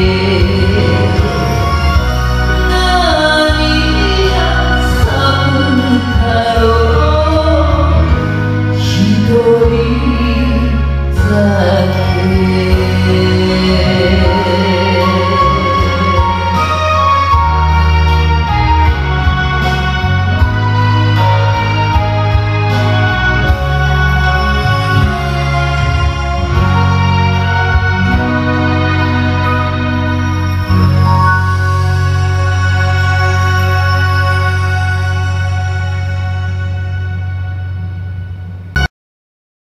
ver.